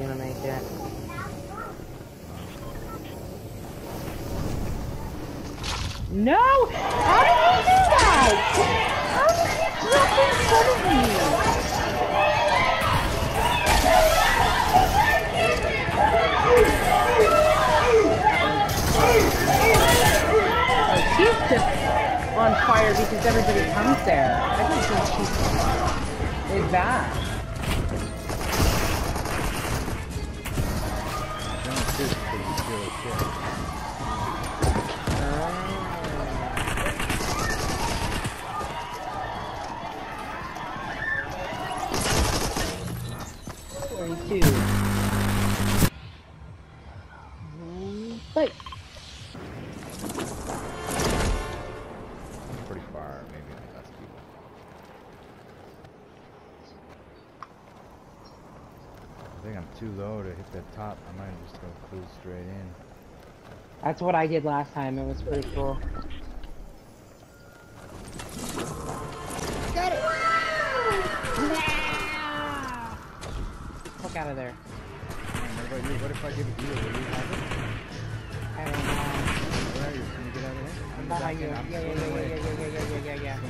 I'm gonna make it. No! How did he do that? How did he drop in front of me? Oh, she's just on fire because everybody comes there. I don't think she's is bad. Too low to hit that top. I might just go cruise straight in. That's what I did last time. It was pretty cool. Got it! Fuck out of there. what about you? What if I give it to you? Will you have it? I don't know. Where are you? Can you get out of here? I'm Behind you. in. Yeah, I'm yeah, yeah, yeah, yeah, yeah, yeah, yeah, yeah, yeah.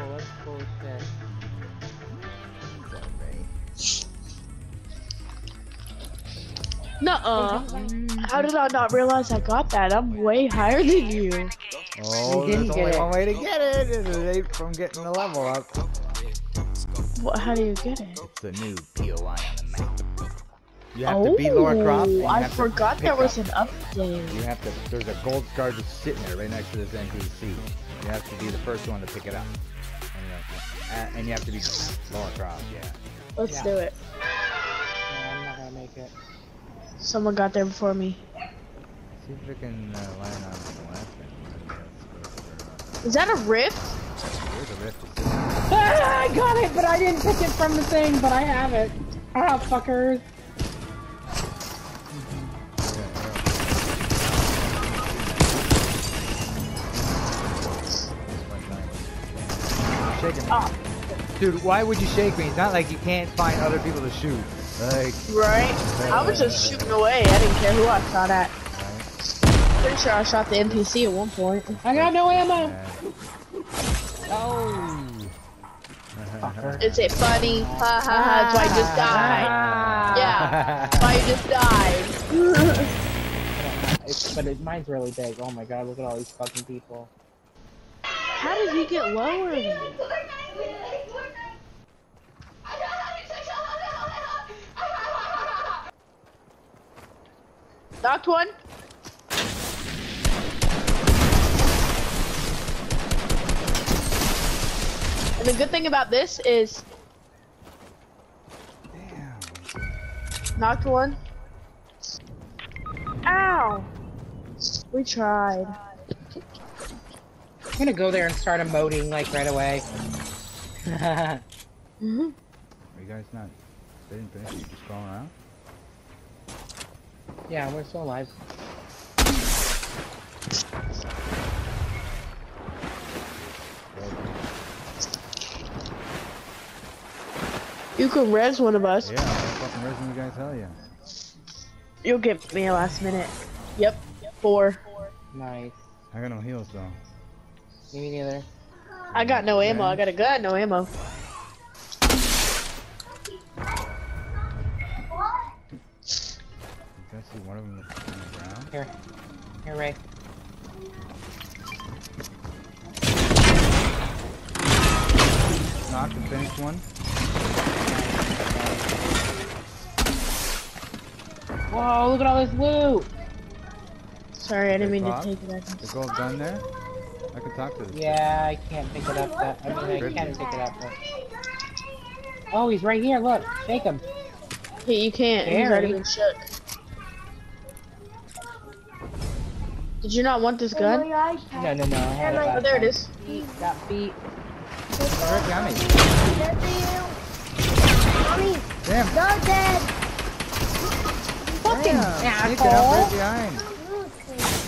Horrible, that's bullshit. Nuh-uh. How did I not realize I got that? I'm way higher than you. Oh, didn't there's get only it. one way to get it. It's eight from getting the level up. What? How do you get it? It's the new POI on the map. You have to beat oh, Lara Croft. Oh, I forgot there was up- an update. You have to. There's a gold star just sitting there right next to this NPC. You have to be the first one to pick it up. And you have to, and you have to be Lara Croft. Yeah. Let's Yeah. do it. No, I'm not gonna make it. Someone got there before me. See if we can uh, line on the one. Is that a rift? There's a rift. Ah, I got it, but I didn't pick it from the thing, but I have it. Ah, fuckers. Shaking me. Ah. Dude, why would you shake me? It's not like you can't find other people to shoot. Like, Right? I was just shooting away. I didn't care who I shot at. Pretty sure I shot the NPC at one point. I got no ammo. Oh. Is it funny? Ha ha ha, that's why I just died. Ah. Yeah, that's why you just died. It's, but it, mine's really big. Oh my god, look at all these fucking people. How did he get lower than me? Knocked one. And the good thing about this is damn. knocked one. Ow! We tried. I'm gonna go there and start emoting like right away. Are you guys not? They didn't finish. You just going around? yeah, we're still alive. You can res one of us. Yeah, I'm fucking raising you guys. Hell yeah. You'll get me a last minute. Yep. Four. Nice. I got no heals though. Me neither. I got no ammo. I got a gun, no ammo. You can see one of them on the ground. Here. Here, Ray. Knocked and finished one. Whoa, look at all this loot! Sorry, I didn't mean to take it back. The gold gun there. I can talk to this. Yeah, I can't pick it up. That I mean, I can pick it up. But... Oh, he's right here. Look, shake him. Hey, you can't. He's already been shook. Did you not want this gun? No, no, no. I had Oh, there it time. Got beat. Oh, right behind me. Damn. Go dead. Fucking Damn. Sneaking up right asshole! behind.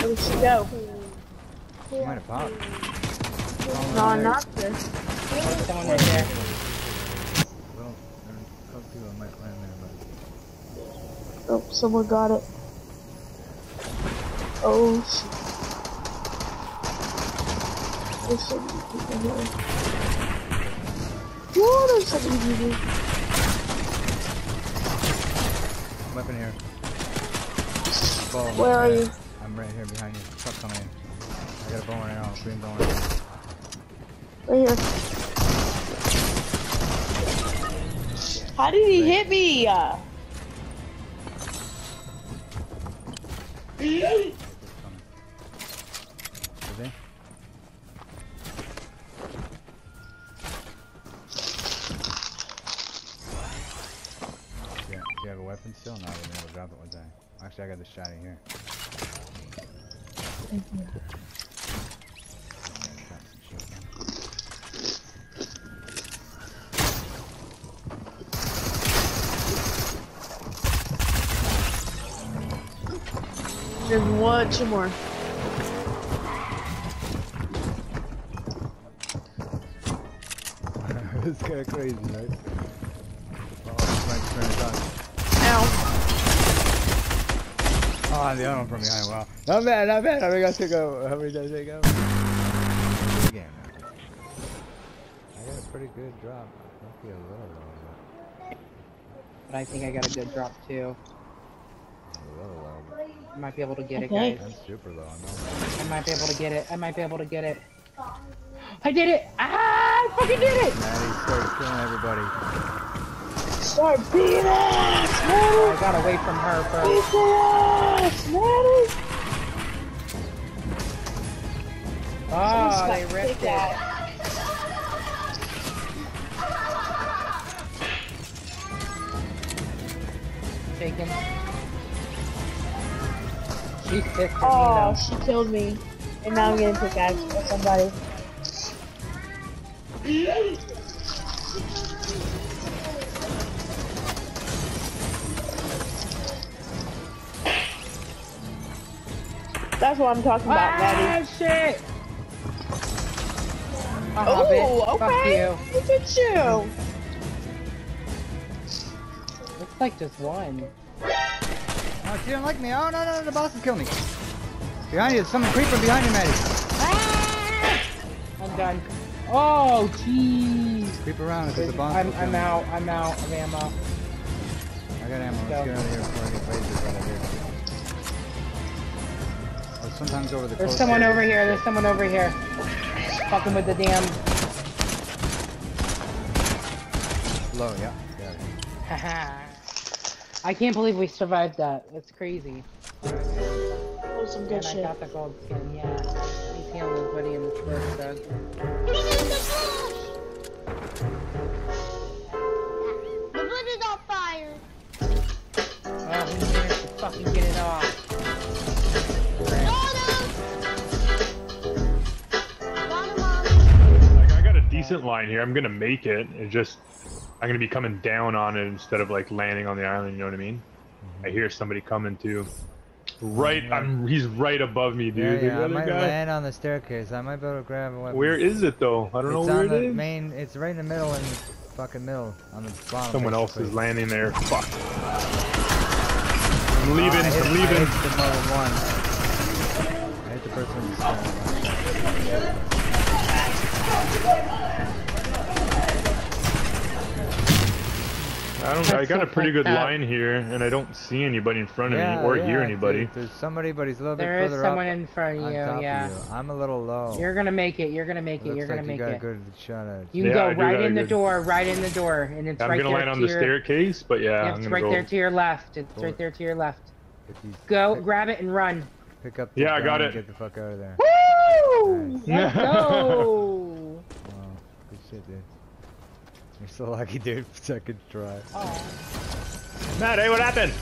Where did she go? She might have popped. No, I'm not this. There's someone right there. Well, there's a couple might land there, Oh, someone got it. Oh, shit. There's so many people here. Whoa, there's so many people. weapon here. Bow, Where are you? I'm right here behind you. Truck coming in. I got a bow right now. Green bow right now. Right here. How did he hit me? Is he? Yeah, do you have a weapon still? No, I wouldn't be able to drop it one time. Actually, I got this shotty here. Thank you. There's one, two more. it's kind of crazy, right? Oh, Frank's trying to dodge. Ow. Oh, the other one from behind. Wow. Not bad, not bad. How many guys take out? How many guys take out? Again. I got a pretty good drop. Might be a little low, But I think I got a good drop too. but a little low. I might be able to get Okay. it, guys. I'm super low. I know. I might be able to get it. I might be able to get it. I did it! Ah, I fucking did it! Maddie starts killing everybody. Start beating ass, I got away from her first. Beat their ass, Maddie. Oh, they ripped it. out. She's pissed at Oh, me she killed me. And now I'm getting pickaxe by somebody. That's what I'm talking though. about, Ah, Maddie. shit! Oh. Okay. Look at you. Looks like just one. She didn't like me. Oh, no, no, no, the boss is killing me. Behind you, someone creeping behind you, Maddie. Ah! I'm done. Oh, jeez. Creep around because the boss I'm, I'm out. I'm out of ammo. I got ammo. Let's Go. get out of here before I get lasers right here. Oh, sometimes over the There's someone over here. There's someone over here. Fucking with the damn. Low, yeah. Haha. I can't believe we survived that. It's crazy. That was some good and I shit. got the gold skin. Yeah. He's healing his buddy in the first dog. The wood is on fire. Oh, he managed to fucking get it off. Like, I got a decent line here. I'm gonna make it. It's just I'm gonna be coming down on it instead of like landing on the island. You know what I mean? I mm-hmm. hear somebody coming too. Right, I'm. He's right above me, dude. Yeah, yeah. I might guy. land on the staircase. I might be able to grab a weapon. Where is it though? I don't it's know where on the it is. main. It's right in the middle, in the fucking middle, on the bottom. Someone else basically. is landing there. Fuck. I'm ah, leaving. I hit, I'm I leaving. hit the mother one. I hit the person with the stone. I don't. I got a pretty good fucked line here, and I don't see anybody in front of Yeah, me or yeah, hear dude, anybody. There's somebody, but he's a little bit further There is further someone in front of you, yeah. of you. I'm a little low. You're gonna make it. You're gonna make It it. You're gonna like make you got it. a good shot at. You Yeah, can I go right in the good- door, right in the door, and it's I'm right gonna there land on to the your, staircase, but yeah, Yeah, it's right go. there to your left. It's Door. right there to your left. Go, pick, grab it, and run. pick up the Yeah, I got it. Get the fuck out of there. Woo! Let's go. Wow, good shit, dude. You're so lucky, dude. Second try. Matt, hey, what happened?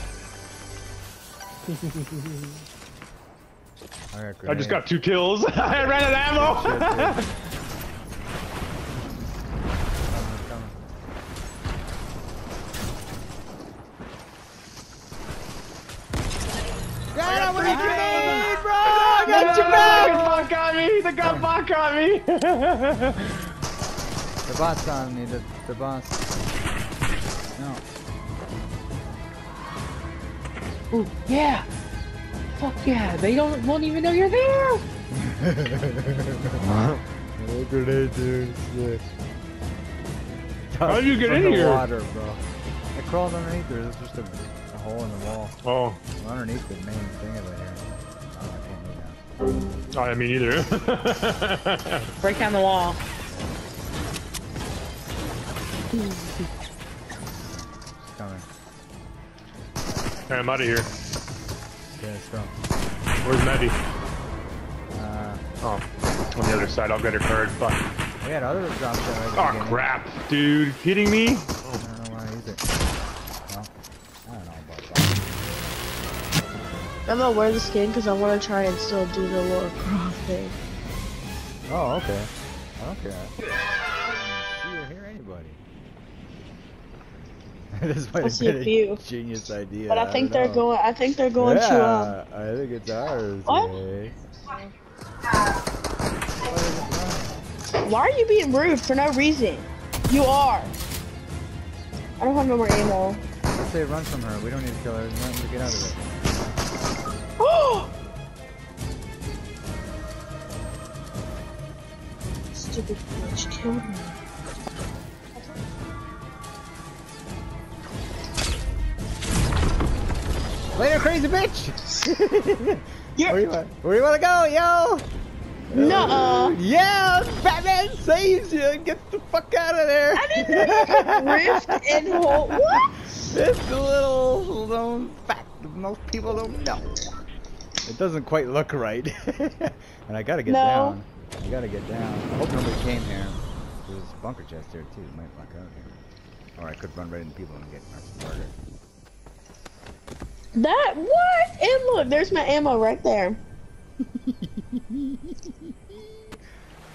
I, got I just got two kills. I ran out of ammo. Shit. Coming, coming. God, I wanna bro! I got you back! The bot got me. The gun bot got me. The boss on me, the, the boss. No. Ooh, yeah. Fuck yeah. They don't won't even know you're there. No grenade, dude. Shit. How'd you get in the here? water, bro. I crawled underneath there. There's just a, a hole in the wall. Oh, I'm underneath the main thing of it here. Oh, I can't move now. I mean either. Break down the wall. It's coming. Alright, I'm out of here. Okay, let's go. Where's Maddie? Uh, Oh, on the other side. I'll get her card. Fuck. we had other drops that right at Oh beginning. crap, dude! Kidding me? I don't know why I use it. Well, I don't know about that. I'm gonna wear the skin because I want to try and still do the Lara Croft thing. Oh, okay. I don't care. I don't see or hear anybody. this might I see a few. genius idea. But I think they're know. going. I think they're going yeah, to. Um, I think it's ours. What? eh? why are you being rude for no reason? You are. I don't have no more ammo. Let's say run from her. We don't need to kill her. There's nothing to get out of it. Oh! Stupid bitch killed me. Later, crazy bitch! You're- where, you want, where you want to go, yo? No. -uh. Yeah, Batman saves you. Get the fuck out of there. Rift and hole. What? It's a little known fact that most people don't know. It doesn't quite look right. and I gotta get No. down. I gotta get down. I hope nobody came here. There's a bunker chest here too. Might walk out here. Or I could run right into people and get murdered. That what? And look, there's my ammo right there.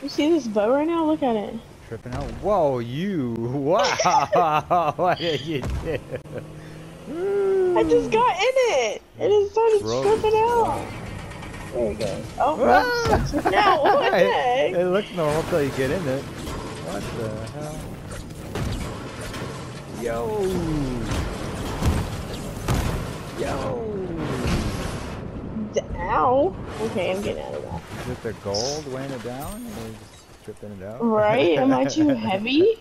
You see this bow right now? Look at it. Tripping out. Whoa, you! Wow! what did you do? I just got in it. It just started Bro. tripping out. There you go. Oh, Ah! what the it, heck? it looks normal till you get in it. What the hell? Yo! Yo! Ow. Okay, I'm getting out of that. Is it the gold weighing it down? Or just tripping it out? Right? Am I too heavy?